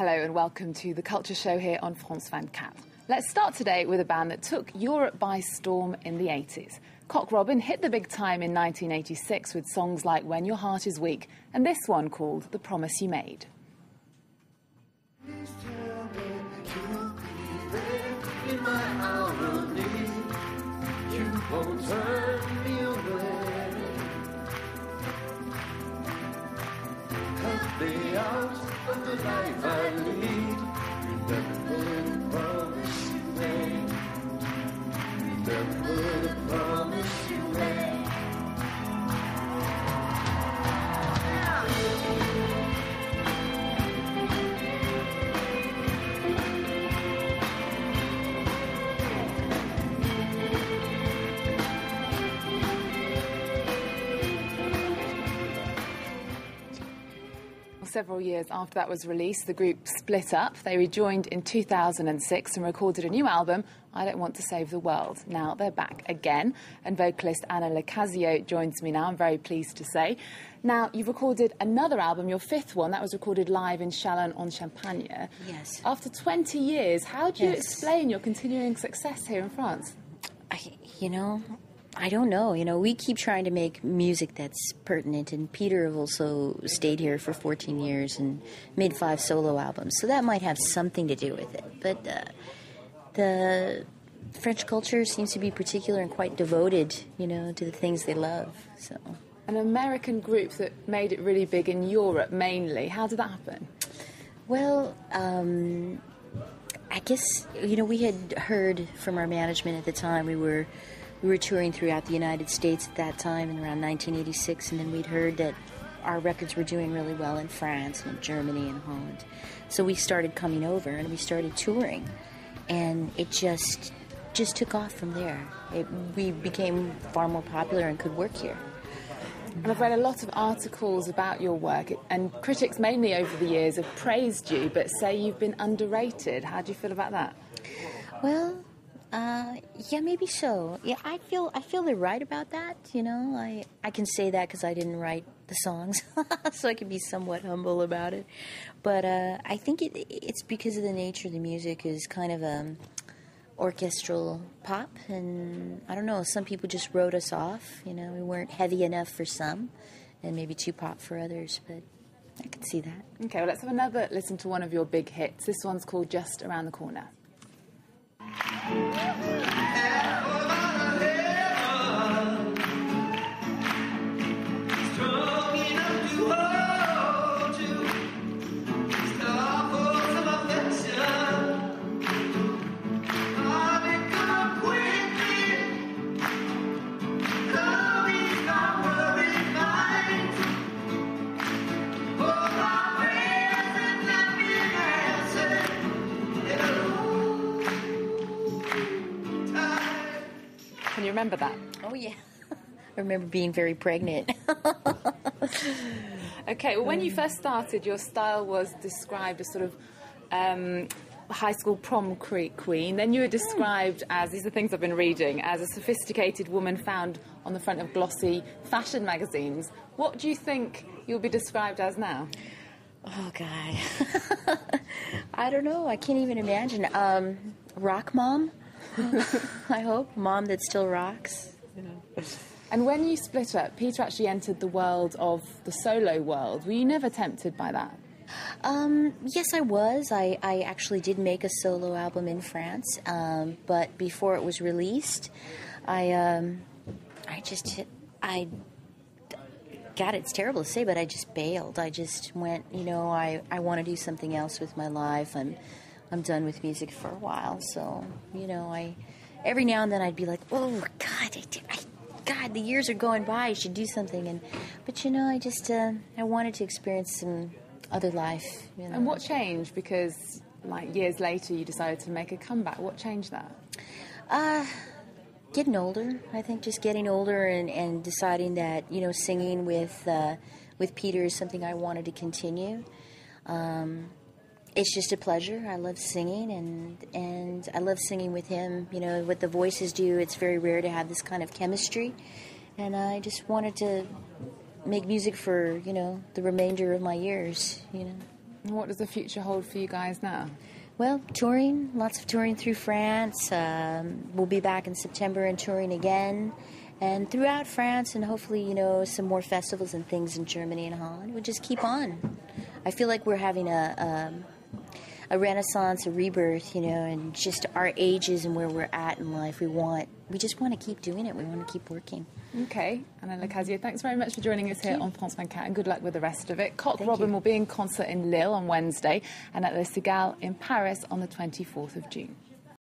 Hello and welcome to the Culture Show here on France 24. Let's start today with a band that took Europe by storm in the 80s. Cock Robin hit the big time in 1986 with songs like When Your Heart Is Weak and this one called The Promise You Made. out the life I lead. You Several years after that was released, the group split up. They rejoined in 2006 and recorded a new album, I Don't Want to Save the World. Now they're back again, and vocalist Anna Lacazio joins me now, I'm very pleased to say. Now, you've recorded another album, your fifth one, that was recorded live in Châlons-en-Champagne. Yes. After 20 years, how do you Yes. explain your continuing success here in France? I, you know, I don't know. You know, we keep trying to make music that's pertinent, and Peter have also stayed here for 14 years and made five solo albums, so that might have something to do with it. But uh, the French culture seems to be particular and quite devoted, you know, to the things they love. So, An American group that made it really big in Europe mainly. How did that happen? well, um, I guess you know we had heard from our management at the time we were we were touring throughout the United States at that time in around 1986, and then we'd heard that our records were doing really well in France and Germany and Holland. So we started coming over and we started touring, and it just just took off from there. It, we became far more popular and could work here. And I've read a lot of articles about your work, and critics mainly over the years have praised you, but say you've been underrated. How do you feel about that? Well, uh, yeah, maybe so. Yeah, I feel I feel they're right about that. You know, I I can say that because I didn't write the songs, so I can be somewhat humble about it. But uh, I think it it's because of the nature of the music is kind of um, orchestral pop, and I don't know. Some people just wrote us off. You know, we weren't heavy enough for some, and maybe too pop for others. But I could see that. Okay, well, let's have another listen to one of your big hits. This one's called Just Around the Corner. Remember that? Oh yeah. I remember being very pregnant. Okay, well, when you first started, your style was described as sort of um, high school prom queen. Then you were described as, these are things I've been reading, as a sophisticated woman found on the front of glossy fashion magazines. What do you think you'll be described as now? Oh God, I don't know. I can't even imagine. Um, rock mom. I hope mom that still rocks. And when you split up, Peter actually entered the world of the solo world. Were you never tempted by that? Um, yes, I was. I, I actually did make a solo album in France, um, but before it was released, I um, I just I. God, it's terrible to say, but I just bailed. I just went, you know, I, I want to do something else with my life. I'm I'm done with music for a while, so you know, I every now and then I'd be like, oh God, I, did- I God, the years are going by. I should do something, and but you know, I just uh, I wanted to experience some other life. You know? And what changed? Because, like, years later, you decided to make a comeback. What changed that? Uh, getting older. I think just getting older and, and deciding that you know singing with uh, with Peter is something I wanted to continue. Um, it's just a pleasure. I love singing and and I love singing with him. You know what the voices do. It's very rare to have this kind of chemistry, and I just wanted to make music for you know the remainder of my years. You know. And what does the future hold for you guys now? Well, touring, lots of touring through France. Um, we'll be back in September and touring again. And throughout France, and hopefully, you know, some more festivals and things in Germany and Holland. We'll just keep on. I feel like we're having a, um, a renaissance, a rebirth, you know, and just our ages and where we're at in life. We want, we just want to keep doing it. We want to keep working. Okay, Anna Lacazio, thanks very much for joining us here on France 24 and good luck with the rest of it. Cock Thank Robin you. will be in concert in Lille on Wednesday and at the Cigale in Paris on the 24th of June.